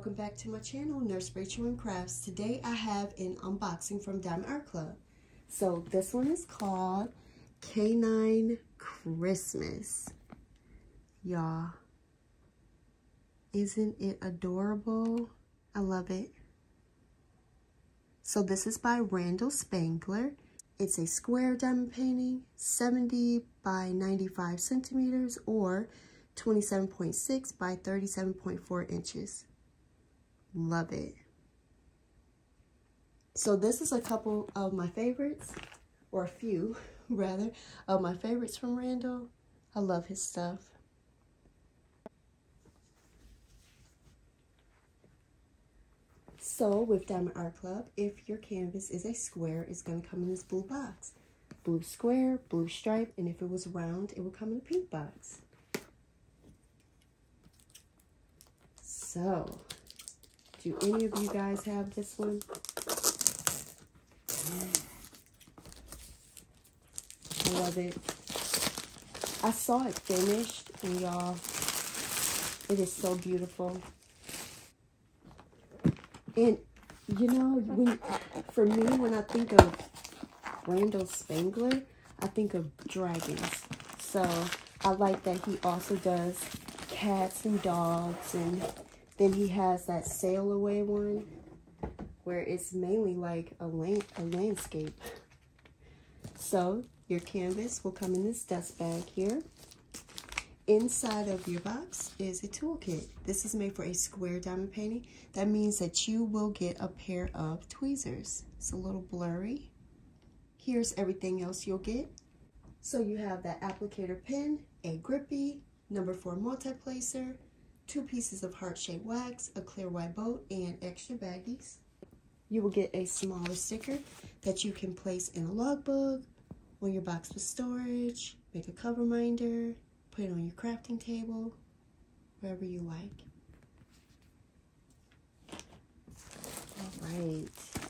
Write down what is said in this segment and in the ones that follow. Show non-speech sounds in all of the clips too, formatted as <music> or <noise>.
welcome back to my channel, Nurse Rachel and Crafts. Today I have an unboxing from Diamond Art Club. So this one is called Canine Christmas. Y'all, isn't it adorable? I love it. So this is by Randal Spangler. It's a square diamond painting, 70 by 95 centimeters or 27.6 by 37.4 inches. Love it. So this is a couple of my favorites, or a few <laughs> rather, of my favorites from Randal. I love his stuff. So with Diamond Art Club, if your canvas is a square, it's going to come in this blue box. Blue square, blue stripe, and if it was round, it would come in a pink box. So, do any of you guys have this one? I love it. I saw it finished, and y'all, it is so beautiful. And, you know, when for me, when I think of Randal Spangler, I think of dragons. So, I like that he also does cats and dogs and then he has that sail away one where it's mainly like a, land, a landscape. So your canvas will come in this dust bag here. Inside of your box is a toolkit. This is made for a square diamond painting. That means that you will get a pair of tweezers. It's a little blurry. Here's everything else you'll get. So you have that applicator pen, a grippy, number four multi-placer, two pieces of heart-shaped wax, a clear white boat, and extra baggies. You will get a smaller sticker that you can place in a logbook, on your box with storage, make a cover minder, put it on your crafting table, wherever you like. All right.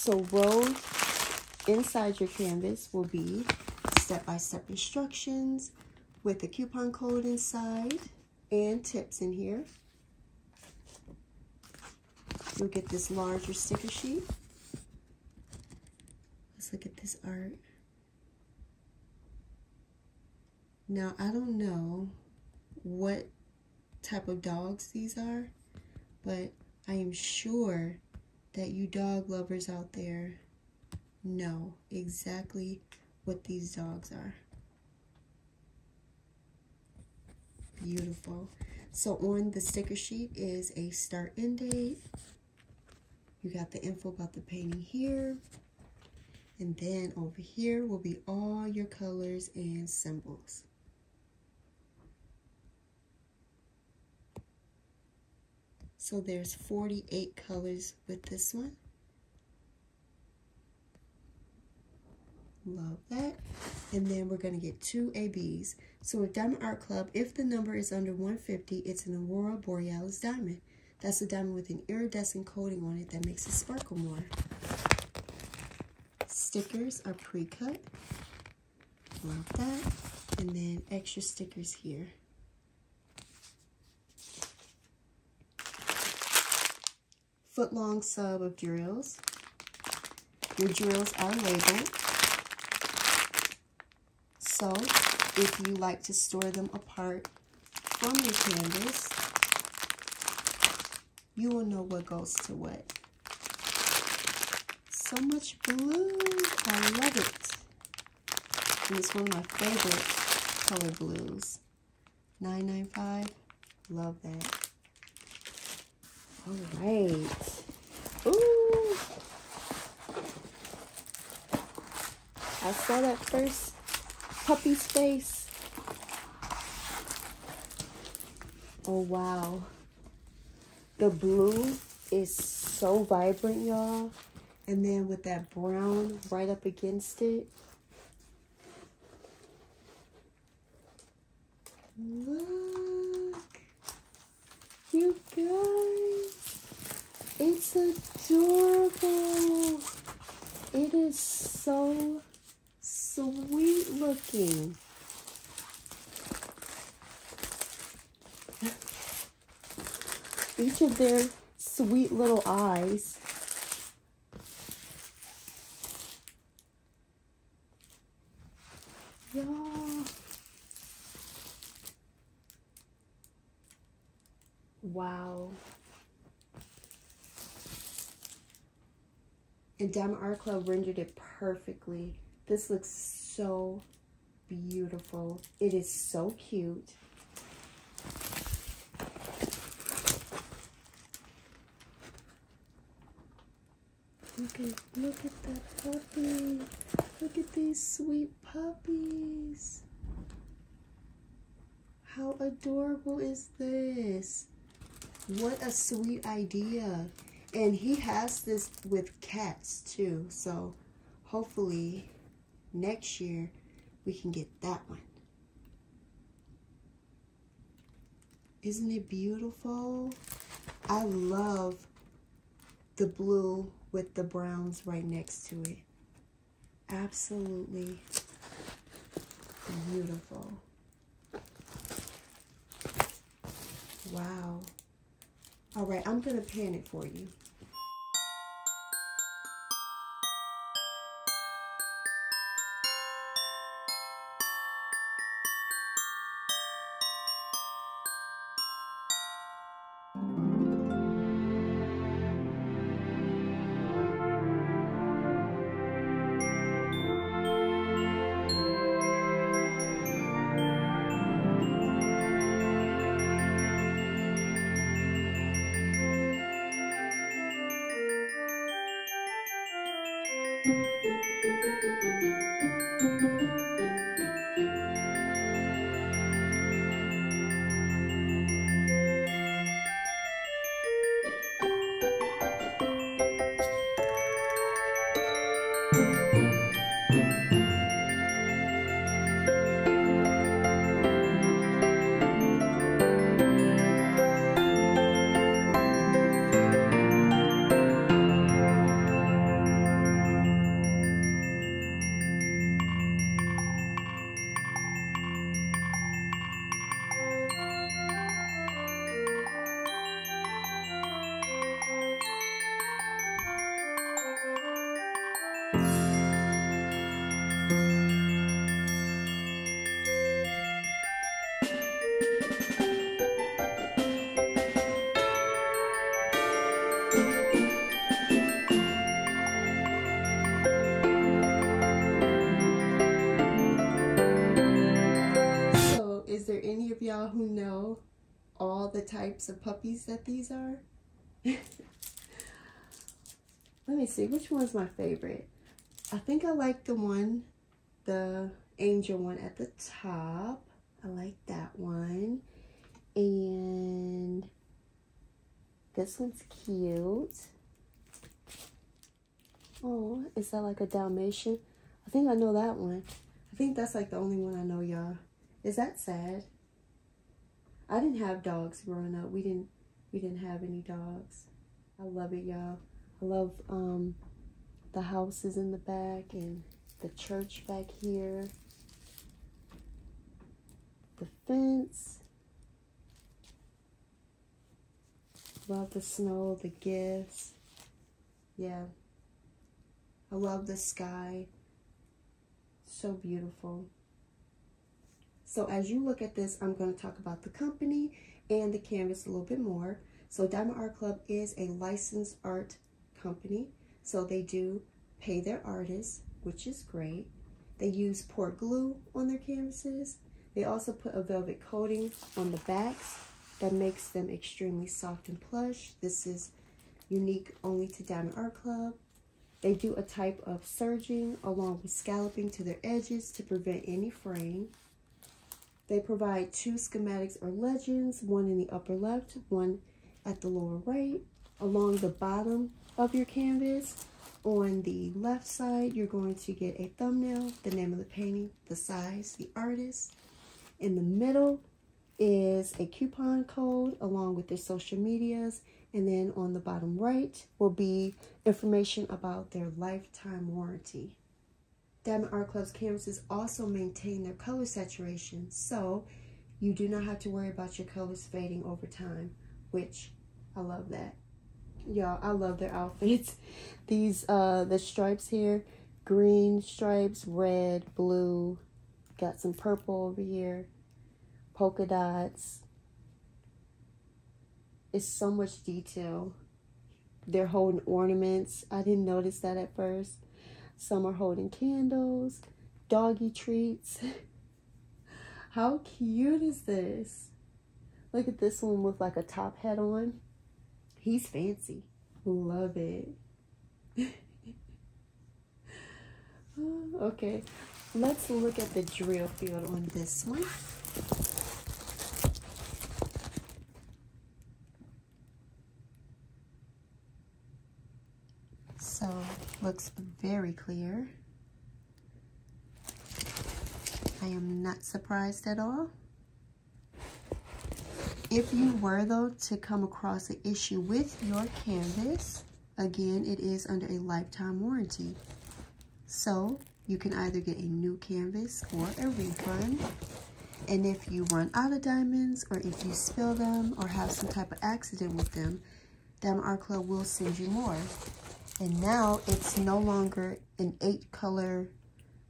So rows inside your canvas will be step-by-step -step instructions with a coupon code inside and tips in here. You'll get this larger sticker sheet. Let's look at this art. Now, I don't know what type of dogs these are, but I am sure that you dog lovers out there know exactly what these dogs are. Beautiful. So on the sticker sheet is a start end date. You got the info about the painting here. And then over here will be all your colors and symbols. So there's 48 colors with this one. Love that. And then we're going to get two ABs. So with Diamond Art Club, if the number is under 150, it's an Aurora Borealis diamond. That's a diamond with an iridescent coating on it that makes it sparkle more. Stickers are pre-cut. Love that. And then extra stickers here. Foot long sub of drills. Your drills are labeled. So if you like to store them apart from your canvas, you will know what goes to what. So much blue. I love it. And it's one of my favorite color blues. 995. Love that. All right. Ooh. I saw that first puppy's face. Oh, wow. The blue is so vibrant, y'all. And then with that brown right up against it. Look. You guys. It's adorable. it is so sweet looking. <laughs> Each of their sweet little eyes. Yeah. Wow. Diamond Art Club rendered it perfectly. This looks so beautiful. It is so cute. Look at, look at that puppy. Look at these sweet puppies. How adorable is this? What a sweet idea. And he has this with cats too. So hopefully next year we can get that one. Isn't it beautiful? I love the blue with the browns right next to it. Absolutely beautiful. Wow. All right, I'm going to pan it for you. うん。Types of puppies that these are? <laughs> Let me see, which one's my favorite? I think I like the one, the angel one at the top. I like that one. And this one's cute. Oh, is that like a Dalmatian? I think I know that one. I think that's like the only one I know, y'all. Is that sad? I didn't have dogs growing up. We didn't we didn't have any dogs. I love it, y'all. I love um the houses in the back and the church back here. The fence. Love the snow, the gifts. Yeah. I love the sky. So beautiful. So as you look at this, I'm going to talk about the company and the canvas a little bit more. So Diamond Art Club is a licensed art company. So they do pay their artists, which is great. They use poured glue on their canvases. They also put a velvet coating on the backs that makes them extremely soft and plush. This is unique only to Diamond Art Club. They do a type of serging along with scalloping to their edges to prevent any fraying. They provide two schematics or legends, one in the upper left, one at the lower right. Along the bottom of your canvas, on the left side, you're going to get a thumbnail, the name of the painting, the size, the artist. In the middle is a coupon code along with their social medias. And then on the bottom right will be information about their lifetime warranty. Diamond Art Club's canvases also maintain their color saturation, so you do not have to worry about your colors fading over time, which I love that. Y'all, I love their outfits. <laughs> These, uh, the stripes here, green stripes, red, blue, got some purple over here, polka dots. It's so much detail. They're holding ornaments. I didn't notice that at first. Some are holding candles, doggy treats. <laughs> How cute is this? Look at this one with like a top hat on. He's fancy. Love it. <laughs> okay, let's look at the drill field on this one. So, looks very clear. I am not surprised at all. If you were, though, to come across an issue with your canvas, again, it is under a lifetime warranty. So, you can either get a new canvas or a refund. And if you run out of diamonds, or if you spill them, or have some type of accident with them, Diamond Art Club will send you more. And now it's no longer an eight color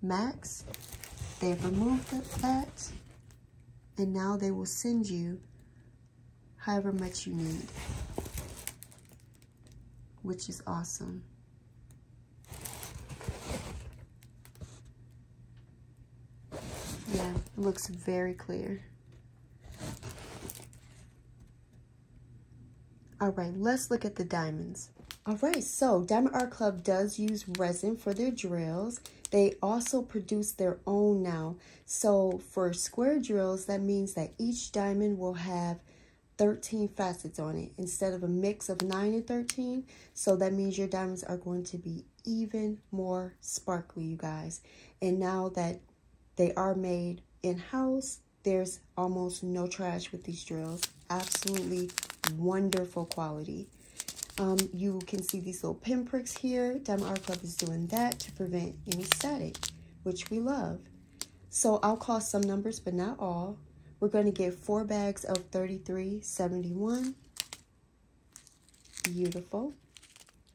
max. They've removed that. And now they will send you however much you need. Which is awesome. Yeah, it looks very clear. All right, let's look at the diamonds. All right, so Diamond Art Club does use resin for their drills. They also produce their own now. So for square drills, that means that each diamond will have 13 facets on it instead of a mix of 9 and 13. So that means your diamonds are going to be even more sparkly, you guys. And now that they are made in-house, there's almost no trash with these drills. Absolutely wonderful quality. Um, you can see these little pinpricks here. Diamond Art Club is doing that to prevent any static, which we love. So I'll call some numbers, but not all. We're going to get four bags of 33.71. Beautiful.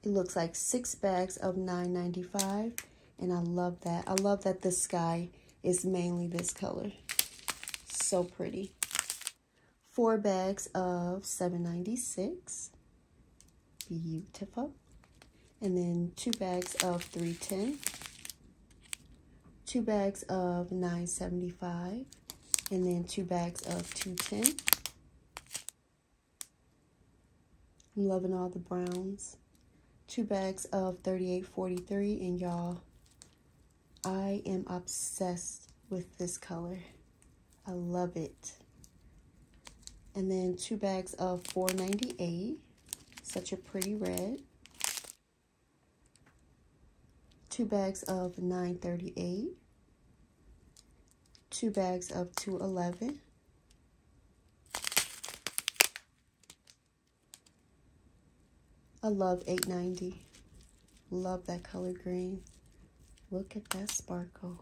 It looks like six bags of 9.95, and I love that. I love that the sky is mainly this color. So pretty. Four bags of 7.96 beautiful. And then two bags of 310, two bags of 975, and then two bags of 210. I'm loving all the browns. Two bags of 3843, and y'all, I am obsessed with this color. I love it. And then two bags of 498 such a pretty red. Two bags of 938. Two bags of 211. I love 890. Love that color green. Look at that sparkle.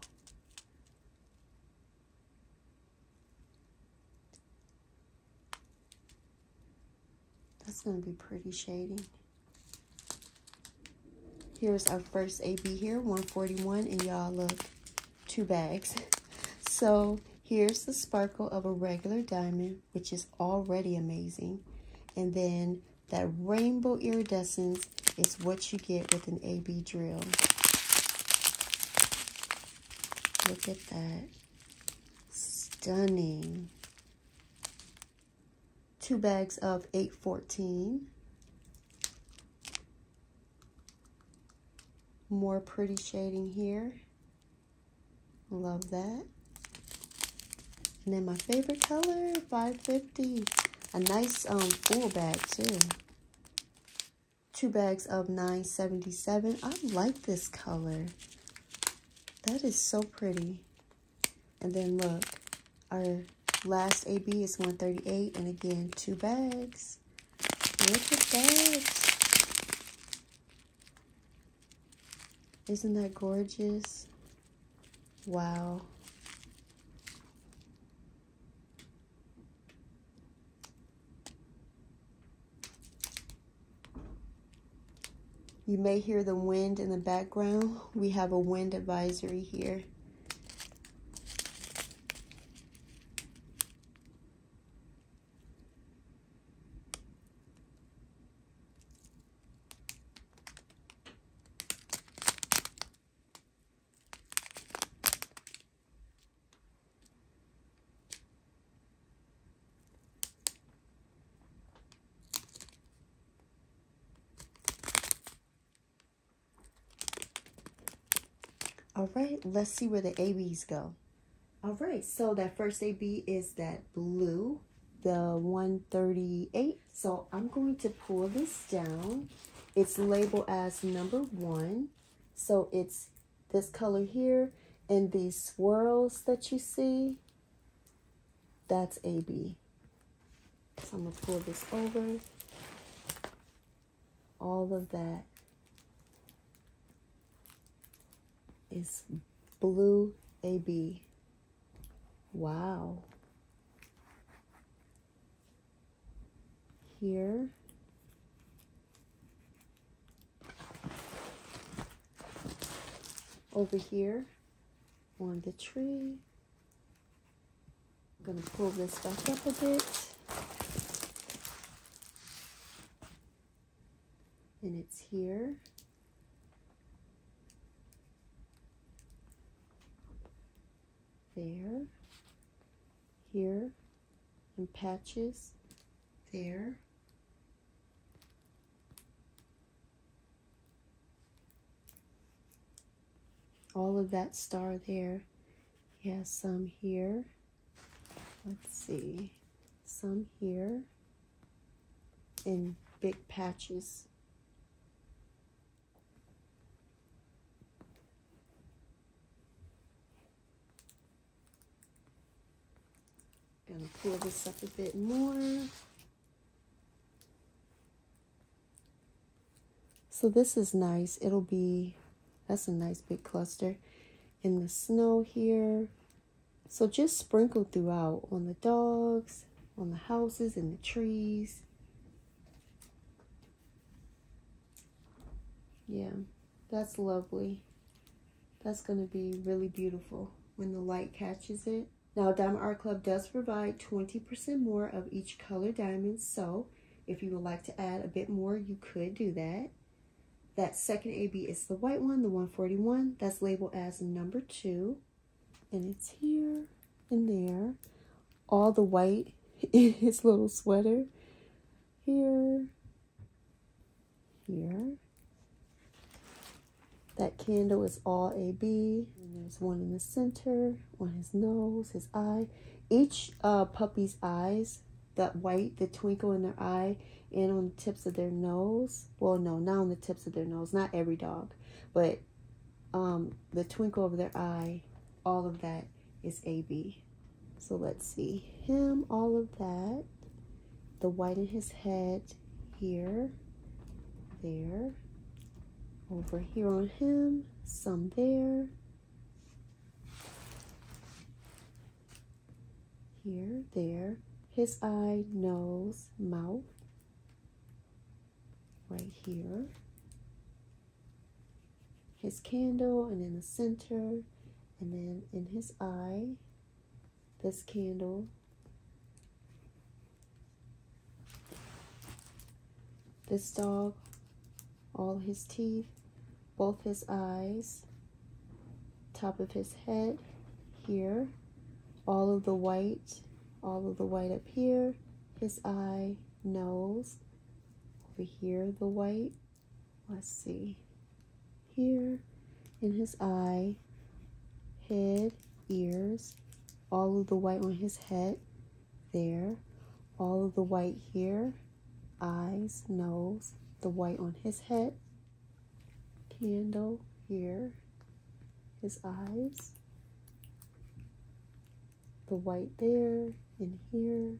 That's going to be pretty shady. Here's our first AB here, 141, and y'all look, two bags. <laughs> So here's the sparkle of a regular diamond, which is already amazing. And then that rainbow iridescence is what you get with an AB drill. Look at that. Stunning two bags of 814. More pretty shading here. Love that. And then my favorite color, 550. A nice um, full bag too. Two bags of 977. I like this color. That is so pretty. And then look, our last AB is 138 and again two bags. Look at bags. Isn't that gorgeous? Wow. You may hear the wind in the background. We have a wind advisory here. All right, let's see where the ABs go. All right, so that first AB is that blue, the 138. So I'm going to pull this down. It's labeled as number one. So it's this color here and these swirls that you see, that's AB. So I'm gonna pull this over. All of that is blue AB. Wow. Here. Over here on the tree. I'm going to pull this back up a bit. And it's here. There, here, and patches there. All of that star there. He has some here. Let's see. Some here. In big patches. Gonna pull this up a bit more. So this is nice. It'll be, that's a nice big cluster. In the snow here. So just sprinkle throughout on the dogs, on the houses, and the trees. Yeah, that's lovely. That's going to be really beautiful when the light catches it. Now, Diamond Art Club does provide 20% more of each color diamond, so if you would like to add a bit more, you could do that. That second AB is the white one, the 141. That's labeled as number two. And it's here and there. All the white <laughs> in his little sweater. Here. Here. That candle is all AB. There's one in the center, on his nose, his eye. Each uh, puppy's eyes, that white, the twinkle in their eye, and on the tips of their nose. Well, no, not on the tips of their nose. Not every dog. But um, the twinkle of their eye, all of that is AB. So let's see. Him, all of that. The white in his head here, there over here on him, some there, here, there, his eye, nose, mouth, right here, his candle, and in the center, and then in his eye, this candle, this dog, all his teeth, both his eyes, top of his head, here, all of the white, all of the white up here, his eye, nose, over here the white, let's see, here, in his eye, head, ears, all of the white on his head, there, all of the white here, eyes, nose, the white on his head, candle here, his eyes, the white there, in here.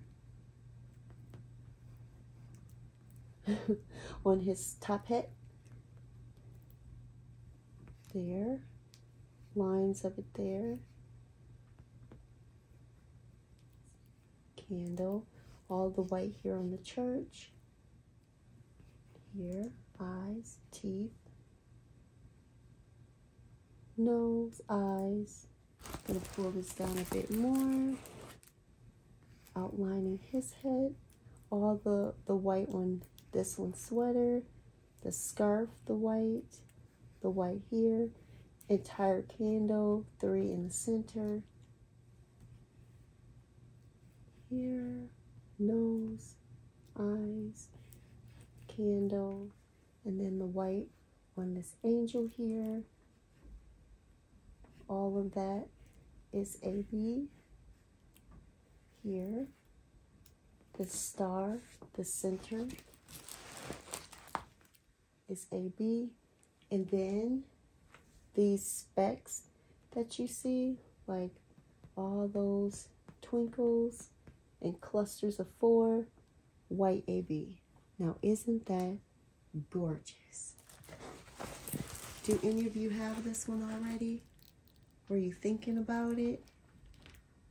<laughs> on his top hat. There. Lines of it there. Candle. All the white here on the church. Here. Eyes. Teeth. Nose. Eyes. Gonna pull this down a bit more. Outlining his head. All the, the white one this one sweater, the scarf, the white, the white here, entire candle, three in the center, here, nose, eyes, candle, and then the white on this angel here. All of that is AB here, the star, the center, is AB. And then these specks that you see, like all those twinkles and clusters of four, white AB. Now, isn't that gorgeous? Do any of you have this one already? Were you thinking about it?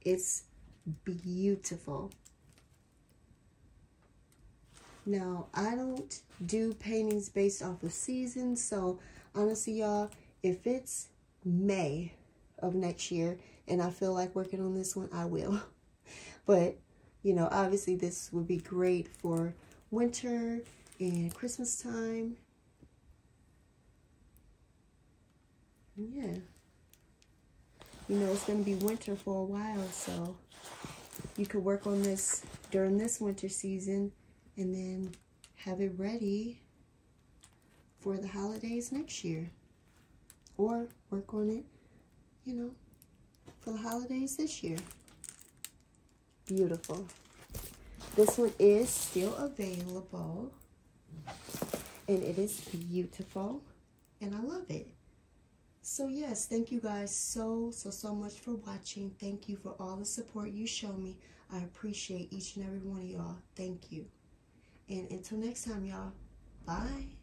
It's beautiful. Now, I don't do paintings based off of seasons, so honestly, y'all, if it's May of next year and I feel like working on this one, I will. <laughs> But, you know, obviously this would be great for winter and Christmas time. Yeah. You know, it's going to be winter for a while, so you could work on this during this winter season and then have it ready for the holidays next year. Or work on it, you know, for the holidays this year. Beautiful. This one is still available. And it is beautiful. And I love it. So yes, thank you guys so, so, so much for watching. Thank you for all the support you show me. I appreciate each and every one of y'all. Thank you. And until next time, y'all, bye.